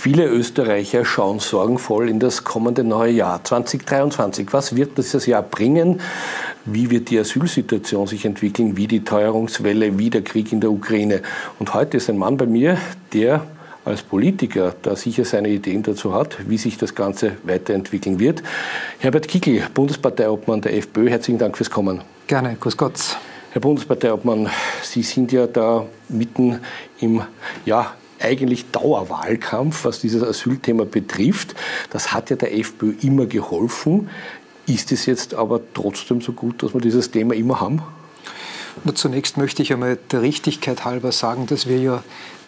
Viele Österreicher schauen sorgenvoll in das kommende neue Jahr 2023. Was wird dieses Jahr bringen? Wie wird die Asylsituation sich entwickeln? Wie die Teuerungswelle? Wie der Krieg in der Ukraine? Und heute ist ein Mann bei mir, der als Politiker da sicher seine Ideen dazu hat, wie sich das Ganze weiterentwickeln wird. Herbert Kickl, Bundesparteiobmann der FPÖ, herzlichen Dank fürs Kommen. Gerne, grüß Gott. Herr Bundesparteiobmann, Sie sind ja da mitten im ja, eigentlich Dauerwahlkampf, was dieses Asylthema betrifft. Das hat ja der FPÖ immer geholfen. Ist es jetzt aber trotzdem so gut, dass wir dieses Thema immer haben? Nur zunächst möchte ich einmal der Richtigkeit halber sagen, dass wir ja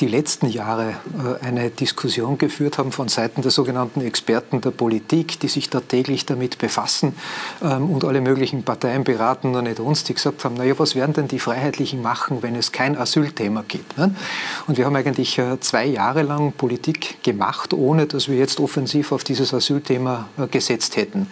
die letzten Jahre äh, eine Diskussion geführt haben von Seiten der sogenannten Experten der Politik, die sich da täglich damit befassen ähm, und alle möglichen Parteien beraten, nur nicht uns, die gesagt haben, naja, was werden denn die Freiheitlichen machen, wenn es kein Asylthema gibt? Ne? Und wir haben eigentlich äh, zwei Jahre lang Politik gemacht, ohne dass wir jetzt offensiv auf dieses Asylthema äh, gesetzt hätten.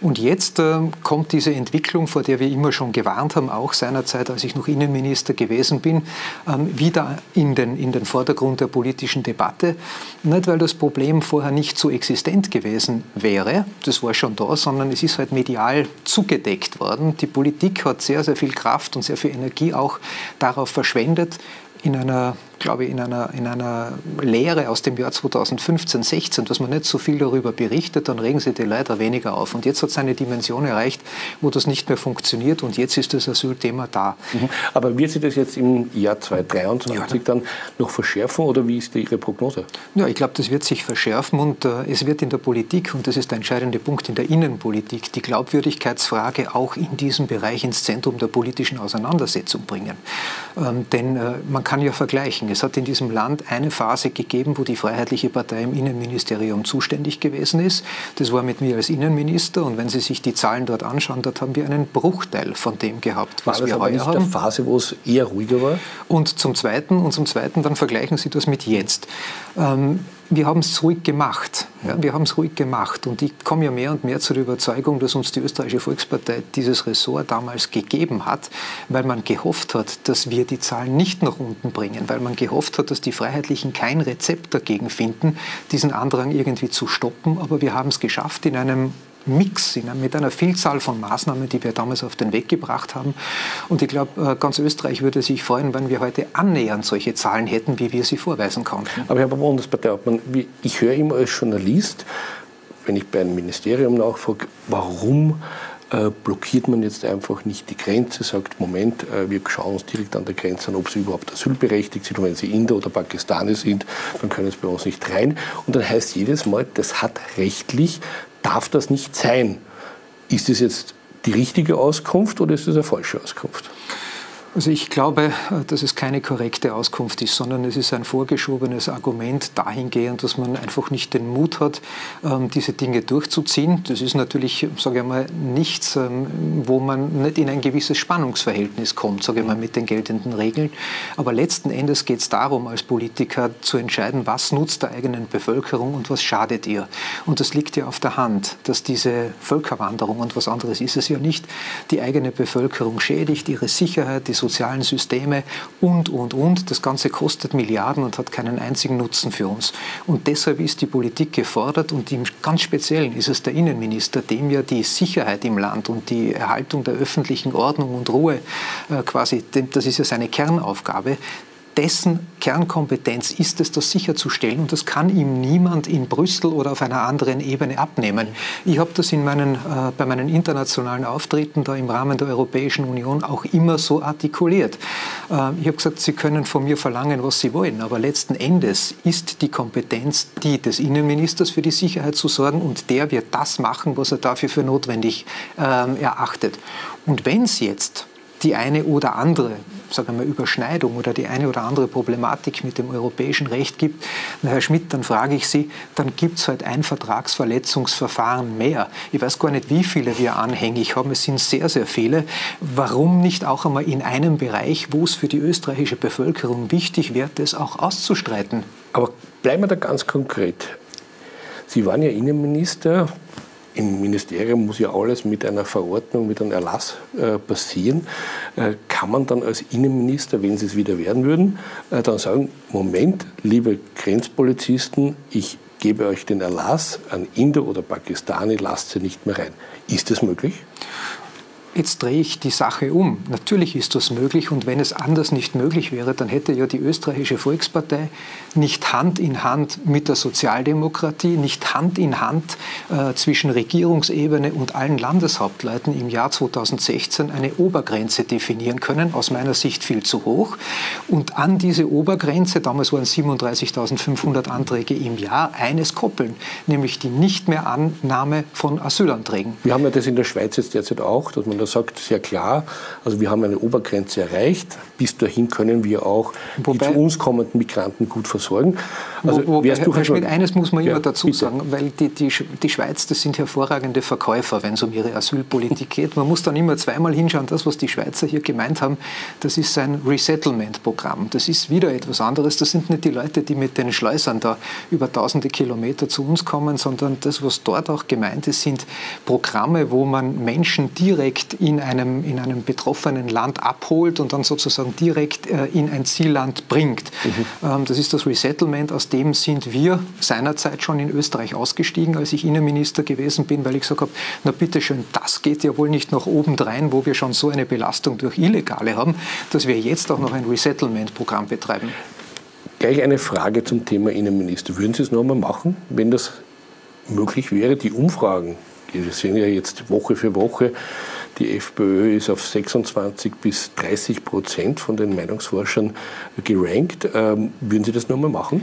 Und jetzt äh, kommt diese Entwicklung, vor der wir immer schon gewarnt haben, auch seinerzeit, als ich noch Innenminister gewesen bin, ähm, wieder in den, in den Vordergrund der politischen Debatte. Nicht, weil das Problem vorher nicht so existent gewesen wäre, das war schon da, sondern es ist halt medial zugedeckt worden. Die Politik hat sehr, sehr viel Kraft und sehr viel Energie auch darauf verschwendet, in einer glaube ich, in einer, in einer Lehre aus dem Jahr 2015, 16, dass man nicht so viel darüber berichtet, dann regen sie die Leute weniger auf. Und jetzt hat es eine Dimension erreicht, wo das nicht mehr funktioniert und jetzt ist das Asylthema da. Mhm. Aber wird sich das jetzt im Jahr 2023 ja, dann noch verschärfen oder wie ist Ihre Prognose? Ja, ich glaube, das wird sich verschärfen und äh, es wird in der Politik, und das ist der entscheidende Punkt in der Innenpolitik, die Glaubwürdigkeitsfrage auch in diesem Bereich ins Zentrum der politischen Auseinandersetzung bringen. Ähm, denn äh, man kann ja vergleichen. Es hat in diesem Land eine Phase gegeben, wo die Freiheitliche Partei im Innenministerium zuständig gewesen ist. Das war mit mir als Innenminister. Und wenn Sie sich die Zahlen dort anschauen, dort haben wir einen Bruchteil von dem gehabt, was war wir heuer haben. Eine Phase, wo es eher ruhiger war? Und zum Zweiten, und zum Zweiten, dann vergleichen Sie das mit jetzt. Ähm, wir haben es ruhig gemacht. Ja, wir haben es ruhig gemacht. Und ich komme ja mehr und mehr zur Überzeugung, dass uns die Österreichische Volkspartei dieses Ressort damals gegeben hat, weil man gehofft hat, dass wir die Zahlen nicht nach unten bringen, weil man gehofft hat, dass die Freiheitlichen kein Rezept dagegen finden, diesen Andrang irgendwie zu stoppen. Aber wir haben es geschafft, in einem Mix mit einer Vielzahl von Maßnahmen, die wir damals auf den Weg gebracht haben. Und ich glaube, äh, ganz Österreich würde sich freuen, wenn wir heute annähernd solche Zahlen hätten, wie wir sie vorweisen konnten. Aber Herr Bundesparteiobmann, ich höre immer als Journalist, wenn ich bei einem Ministerium nachfrage, warum äh, blockiert man jetzt einfach nicht die Grenze, sagt, Moment, äh, wir schauen uns direkt an der Grenze an, ob sie überhaupt asylberechtigt sind. Und wenn sie Inder oder Pakistaner sind, dann können sie bei uns nicht rein. Und dann heißt jedes Mal, das hat rechtlich darf das nicht sein. Ist es jetzt die richtige Auskunft oder ist es eine falsche Auskunft? Also ich glaube, äh, dass es keine korrekte Auskunft ist, sondern es ist ein vorgeschobenes Argument dahingehend, dass man einfach nicht den Mut hat, ähm, diese Dinge durchzuziehen. Das ist natürlich, sage ich mal, nichts, ähm, wo man nicht in ein gewisses Spannungsverhältnis kommt, sage ich mal, mit den geltenden Regeln. Aber letzten Endes geht es darum, als Politiker zu entscheiden, was nutzt der eigenen Bevölkerung und was schadet ihr. Und das liegt ja auf der Hand, dass diese Völkerwanderung, und was anderes ist es ja nicht, die eigene Bevölkerung schädigt, ihre Sicherheit, die sozialen Systeme und, und, und. Das Ganze kostet Milliarden und hat keinen einzigen Nutzen für uns. Und deshalb ist die Politik gefordert und im ganz Speziellen ist es der Innenminister, dem ja die Sicherheit im Land und die Erhaltung der öffentlichen Ordnung und Ruhe äh, quasi, das ist ja seine Kernaufgabe, dessen Kernkompetenz ist es, das sicherzustellen und das kann ihm niemand in Brüssel oder auf einer anderen Ebene abnehmen. Ich habe das in meinen, äh, bei meinen internationalen Auftritten da im Rahmen der Europäischen Union auch immer so artikuliert. Äh, ich habe gesagt, Sie können von mir verlangen, was Sie wollen, aber letzten Endes ist die Kompetenz die des Innenministers für die Sicherheit zu sorgen und der wird das machen, was er dafür für notwendig äh, erachtet. Und wenn es jetzt die eine oder andere sagen wir Überschneidung oder die eine oder andere Problematik mit dem europäischen Recht gibt, na, Herr Schmidt, dann frage ich Sie, dann gibt es halt ein Vertragsverletzungsverfahren mehr. Ich weiß gar nicht, wie viele wir anhängig haben. Es sind sehr, sehr viele. Warum nicht auch einmal in einem Bereich, wo es für die österreichische Bevölkerung wichtig wäre, das auch auszustreiten? Aber bleiben wir da ganz konkret. Sie waren ja Innenminister im Ministerium muss ja alles mit einer Verordnung, mit einem Erlass äh, passieren. Äh, kann man dann als Innenminister, wenn Sie es wieder werden würden, äh, dann sagen, Moment, liebe Grenzpolizisten, ich gebe euch den Erlass an Inder oder Pakistani, lasst sie nicht mehr rein. Ist das möglich? Jetzt drehe ich die Sache um. Natürlich ist das möglich und wenn es anders nicht möglich wäre, dann hätte ja die österreichische Volkspartei nicht Hand in Hand mit der Sozialdemokratie, nicht Hand in Hand äh, zwischen Regierungsebene und allen Landeshauptleuten im Jahr 2016 eine Obergrenze definieren können, aus meiner Sicht viel zu hoch. Und an diese Obergrenze, damals waren es 37.500 Anträge im Jahr, eines koppeln, nämlich die Nichtmehrannahme von Asylanträgen. Wir haben ja das in der Schweiz jetzt derzeit auch, dass man da sagt, sehr klar, also wir haben eine Obergrenze erreicht, bis dahin können wir auch Wobei, die zu uns kommenden Migranten gut versorgen sorgen. Also, wo, wo, Herr, Herr Schmidt, eines muss man ja, immer dazu bitte. sagen, weil die, die, die Schweiz, das sind hervorragende Verkäufer, wenn es um ihre Asylpolitik geht. Man muss dann immer zweimal hinschauen, das, was die Schweizer hier gemeint haben, das ist ein Resettlement-Programm. Das ist wieder etwas anderes. Das sind nicht die Leute, die mit den Schleusern da über tausende Kilometer zu uns kommen, sondern das, was dort auch gemeint ist, sind Programme, wo man Menschen direkt in einem, in einem betroffenen Land abholt und dann sozusagen direkt äh, in ein Zielland bringt. Mhm. Ähm, das ist das Resettlement, aus dem sind wir seinerzeit schon in Österreich ausgestiegen, als ich Innenminister gewesen bin, weil ich gesagt habe, na bitteschön, das geht ja wohl nicht nach oben drein, wo wir schon so eine Belastung durch Illegale haben, dass wir jetzt auch noch ein Resettlement-Programm betreiben. Gleich eine Frage zum Thema Innenminister. Würden Sie es noch einmal machen, wenn das möglich wäre? Die Umfragen, die sehen ja jetzt Woche für Woche, die FPÖ ist auf 26 bis 30 Prozent von den Meinungsforschern gerankt. Ähm, würden Sie das nochmal machen?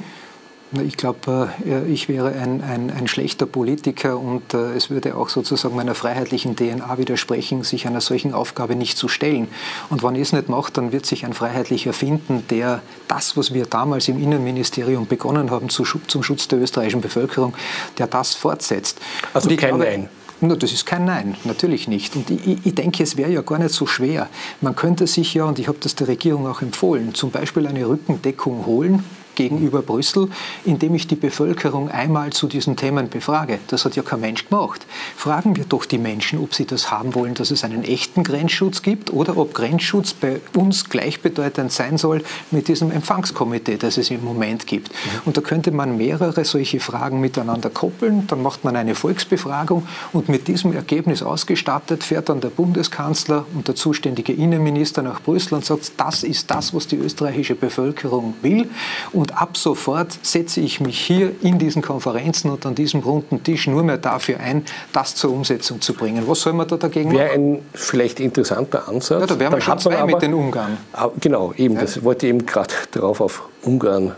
Ich glaube, äh, ich wäre ein, ein, ein, schlechter Politiker und äh, es würde auch sozusagen meiner freiheitlichen DNA widersprechen, sich einer solchen Aufgabe nicht zu stellen. Und wenn ich es nicht mache, dann wird sich ein Freiheitlicher finden, der das, was wir damals im Innenministerium begonnen haben zum Schutz der österreichischen Bevölkerung, der das fortsetzt. Also kein glaube, Nein. No, das ist kein Nein, natürlich nicht. Und ich, ich denke, es wäre ja gar nicht so schwer. Man könnte sich ja, und ich habe das der Regierung auch empfohlen, zum Beispiel eine Rückendeckung holen gegenüber Brüssel, indem ich die Bevölkerung einmal zu diesen Themen befrage. Das hat ja kein Mensch gemacht. Fragen wir doch die Menschen, ob sie das haben wollen, dass es einen echten Grenzschutz gibt oder ob Grenzschutz bei uns gleichbedeutend sein soll mit diesem Empfangskomitee, das es im Moment gibt. Mhm. Und da könnte man mehrere solche Fragen miteinander koppeln. Dann macht man eine Volksbefragung und mit diesem Ergebnis ausgestattet fährt dann der Bundeskanzler und der zuständige Innenminister nach Brüssel und sagt, das ist das, was die österreichische Bevölkerung will. Und und ab sofort setze ich mich hier in diesen Konferenzen und an diesem runden Tisch nur mehr dafür ein, das zur Umsetzung zu bringen. Was soll man da dagegen machen? Wäre ein vielleicht interessanter Ansatz. Ja, da wären wir schon zwei aber, mit den Ungarn. Ah, genau, eben. Ja. Das wollte ich eben gerade darauf auf Ungarn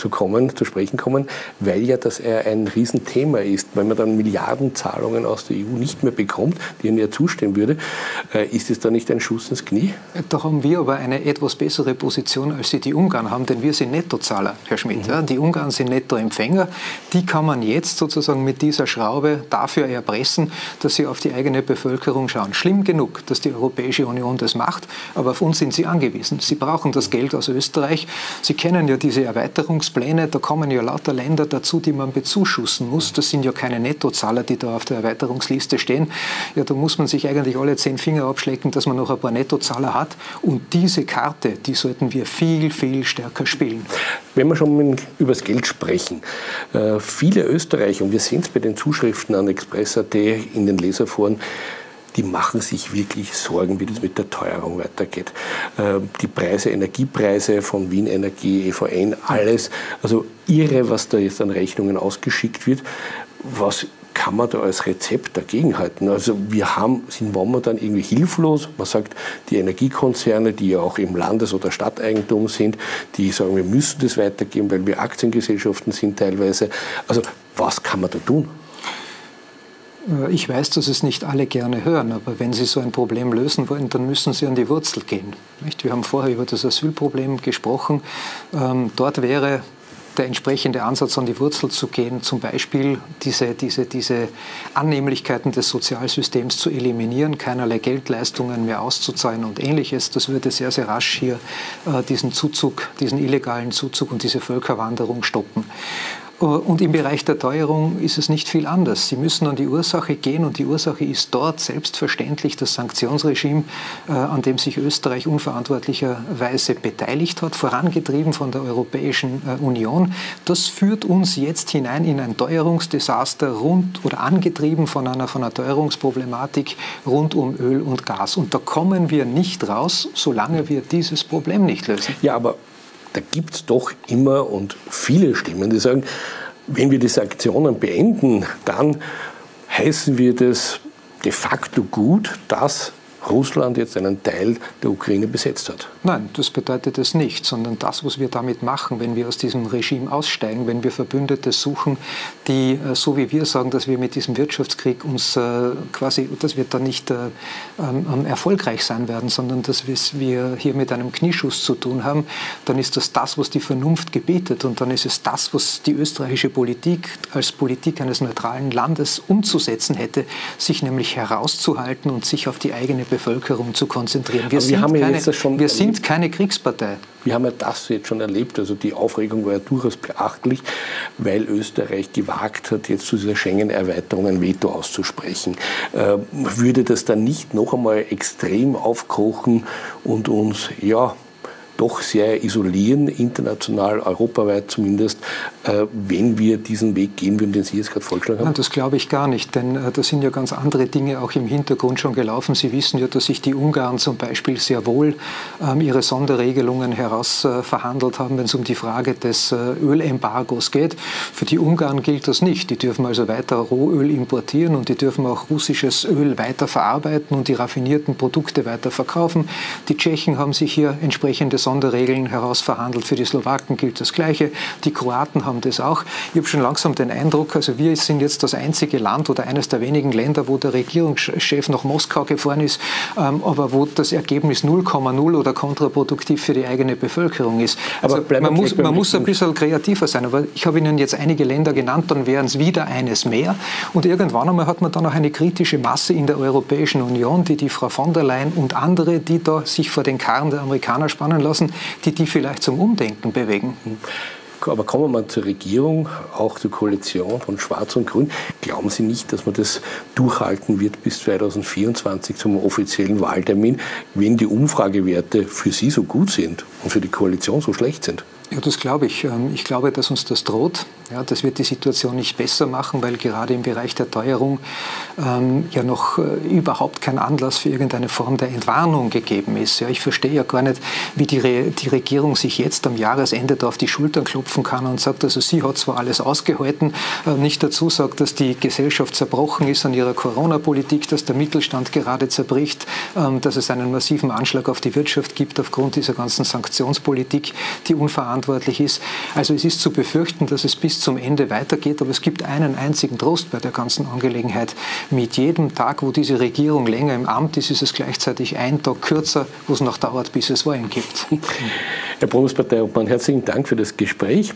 zu kommen, zu sprechen kommen, weil ja das ein Riesenthema ist. Wenn man dann Milliardenzahlungen aus der EU nicht mehr bekommt, die ihnen ja zustehen würde, äh, ist es da nicht ein Schuss ins Knie? Da haben wir aber eine etwas bessere Position, als sie die Ungarn haben, denn wir sind Nettozahler, Herr Schmidt. Mhm. Die Ungarn sind Nettoempfänger. Die kann man jetzt sozusagen mit dieser Schraube dafür erpressen, dass sie auf die eigene Bevölkerung schauen. Schlimm genug, dass die Europäische Union das macht, aber auf uns sind sie angewiesen. Sie brauchen das Geld aus Österreich. Sie kennen ja diese Erweiterungs Erweiterungspläne, da kommen ja lauter Länder dazu, die man bezuschussen muss. Das sind ja keine Nettozahler, die da auf der Erweiterungsliste stehen. Ja, da muss man sich eigentlich alle zehn Finger abschlecken, dass man noch ein paar Nettozahler hat. Und diese Karte, die sollten wir viel, viel stärker spielen. Wenn wir schon über das Geld sprechen, äh, viele Österreicher, und wir sehen es bei den Zuschriften an Express.at in den Leserforen, die machen sich wirklich Sorgen, wie das mit der Teuerung weitergeht. Ähm, die Preise, Energiepreise von Wien Energie, EVN, alles, also irre, was da jetzt an Rechnungen ausgeschickt wird. Was kann man da als Rezept dagegenhalten? Also wir haben, sind momentan irgendwie hilflos. Man sagt, die Energiekonzerne, die ja auch im Landes- oder Stadteigentum sind, die sagen, wir müssen das weitergeben, weil wir Aktiengesellschaften sind teilweise. Also was kann man da tun? Äh, ich weiß, dass es nicht alle gerne hören, aber wenn Sie so ein Problem lösen wollen, dann müssen Sie an die Wurzel gehen. Wir haben vorher über das Asylproblem gesprochen. Ähm, dort wäre der entsprechende Ansatz an die Wurzel zu gehen, zum Beispiel diese, diese, diese Annehmlichkeiten des Sozialsystems zu eliminieren, keinerlei Geldleistungen mehr auszuzahlen und ähnliches. Das würde sehr, sehr rasch hier äh, diesen Zuzug, diesen illegalen Zuzug und diese Völkerwanderung stoppen. Und im Bereich der Teuerung ist es nicht viel anders. Sie müssen an die Ursache gehen und die Ursache ist dort selbstverständlich das Sanktionsregime, äh, an dem sich Österreich unverantwortlicherweise beteiligt hat, vorangetrieben von der Europäischen äh, Union. Das führt uns jetzt hinein in ein Teuerungsdesaster rund oder angetrieben von einer, von einer Teuerungsproblematik rund um Öl und Gas. Und da kommen wir nicht raus, solange wir dieses Problem nicht lösen. Ja, aber da gibt es doch immer und viele Stimmen, die sagen, wenn wir die Sanktionen beenden, dann heißen wir das de facto gut, dass Russland jetzt einen Teil der Ukraine besetzt hat. Nein, das bedeutet es nicht, sondern das, was wir damit machen, wenn wir aus diesem Regime aussteigen, wenn wir Verbündete suchen, die, äh, so wie wir sagen, dass wir mit diesem Wirtschaftskrieg uns äh, quasi, dass wir da nicht äh, ähm, ähm, erfolgreich sein werden, sondern dass wir hier mit einem Knieschuss zu tun haben, dann ist das das, was die Vernunft gebietet und dann ist es das, was die österreichische Politik als Politik eines neutralen Landes umzusetzen hätte, sich nämlich herauszuhalten und sich auf die eigene Bevölkerung zu konzentrieren. Wir, sind, wir keine, schon wir sind keine Kriegspartei. Wir haben ja das jetzt schon erlebt. Also die Aufregung war ja durchaus beachtlich, weil Österreich gewagt hat, jetzt zu dieser Schengen-Erweiterung ein Veto auszusprechen. Äh, würde das dann nicht noch einmal extrem aufkochen und uns, ja, doch sehr isolieren, international, europaweit zumindest, äh, wenn wir diesen Weg gehen würden, den Sie jetzt gerade vorgeschlagen haben? Nein, das glaube ich gar nicht, denn äh, da sind ja ganz andere Dinge auch im Hintergrund schon gelaufen. Sie wissen ja, dass sich die Ungarn zum Beispiel sehr wohl ähm, ihre Sonderregelungen herausverhandelt haben, wenn es um die Frage des äh, Ölembargos geht. Für die Ungarn gilt das nicht. Die dürfen also weiter Rohöl importieren und die dürfen auch russisches Öl weiter verarbeiten und die raffinierten Produkte weiter verkaufen. Die Tschechen haben sich hier entsprechende Sonderregelungen Sonderregeln herausverhandelt. Für die Slowaken gilt das Gleiche. Die Kroaten haben das auch. Ich habe schon langsam den Eindruck, also wir sind jetzt das einzige Land oder eines der wenigen Länder, wo der Regierungschef nach Moskau gefahren ist, ähm, aber wo das Ergebnis 0,0 oder kontraproduktiv für die eigene Bevölkerung ist. Also man, muss, man muss ein bisschen kreativer sein. Aber ich habe Ihnen jetzt einige Länder genannt, dann wären es wieder eines mehr. Und irgendwann einmal hat man dann auch eine kritische Masse in der Europäischen Union, die die Frau von der Leyen und andere, die da sich vor den Karren der Amerikaner spannen lassen, lassen, die die vielleicht zum Umdenken bewegen. Aber kommen wir mal zur Regierung, auch zur Koalition von Schwarz und Grün. Glauben Sie nicht, dass man das durchhalten wird bis 2024 zum offiziellen Wahltermin, wenn die Umfragewerte für Sie so gut sind und für die Koalition so schlecht sind? Ja, das glaube ich. Ähm, ich glaube, dass uns das droht. Ja, das wird die Situation nicht besser machen, weil gerade im Bereich der Teuerung ähm, ja noch äh, überhaupt kein Anlass für irgendeine Form der Entwarnung gegeben ist. Ja, ich verstehe ja gar nicht, wie die, Re die Regierung sich jetzt am Jahresende da auf die Schultern klopfen kann und sagt, also sie hat zwar alles ausgehalten, äh, nicht dazu sagt, dass die Gesellschaft zerbrochen ist an ihrer Corona-Politik, dass der Mittelstand gerade zerbricht, ähm, dass es einen massiven Anschlag auf die Wirtschaft gibt aufgrund dieser ganzen Sanktionspolitik, die unverantwortlich verantwortlich ist. Also es ist zu befürchten, dass es bis zum Ende weitergeht, aber es gibt einen einzigen Trost bei der ganzen Angelegenheit. Mit jedem Tag, wo diese Regierung länger im Amt ist, ist es gleichzeitig ein Tag kürzer, wo es noch dauert, bis es Wahlen gibt. Herr Bundesparteiobmann, herzlichen Dank für das Gespräch.